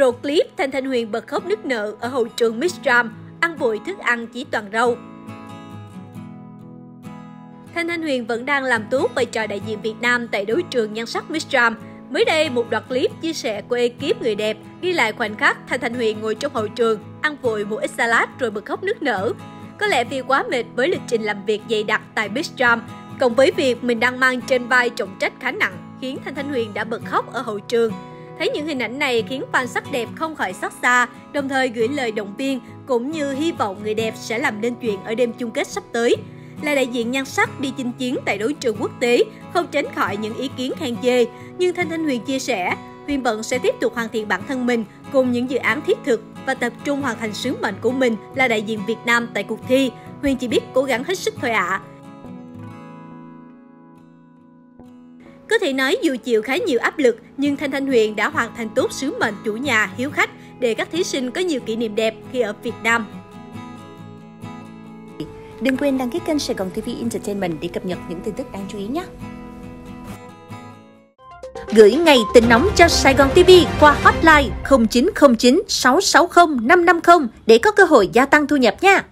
Rồi clip Thanh Thanh Huyền bật khóc nức nở ở hậu trường Miss Trump ăn vội thức ăn chỉ toàn rau. Thanh Thanh Huyền vẫn đang làm tốt vai trò đại diện Việt Nam tại đấu trường nhan sắc Miss Trump. Mới đây, một đoạn clip chia sẻ của ekip người đẹp ghi lại khoảnh khắc Thanh Thanh Huyền ngồi trong hậu trường, ăn vội một ít salad rồi bật khóc nức nở. Có lẽ vì quá mệt với lịch trình làm việc dày đặc tại Miss Trump, cộng với việc mình đang mang trên vai trọng trách khá nặng, khiến Thanh Thanh Huyền đã bật khóc ở hậu trường. Thấy những hình ảnh này khiến fan sắc đẹp không khỏi xót xa, đồng thời gửi lời động viên cũng như hy vọng người đẹp sẽ làm nên chuyện ở đêm chung kết sắp tới. Là đại diện nhan sắc đi chinh chiến tại đấu trường quốc tế, không tránh khỏi những ý kiến khen chê. Nhưng Thanh Thanh Huyền chia sẻ, Huyền Bận sẽ tiếp tục hoàn thiện bản thân mình cùng những dự án thiết thực và tập trung hoàn thành sứ mệnh của mình là đại diện Việt Nam tại cuộc thi. Huyền chỉ biết cố gắng hết sức thôi ạ. À. Có thể nói dù chịu khá nhiều áp lực, nhưng Thanh Thanh Huyền đã hoàn thành tốt sứ mệnh chủ nhà hiếu khách để các thí sinh có nhiều kỷ niệm đẹp khi ở Việt Nam. Đừng quên đăng ký kênh Sài Gòn TV Entertainment để cập nhật những tin tức đáng chú ý nhé. Gửi ngày tin nóng cho Sài Gòn TV qua hotline 0909 660 550 để có cơ hội gia tăng thu nhập nha.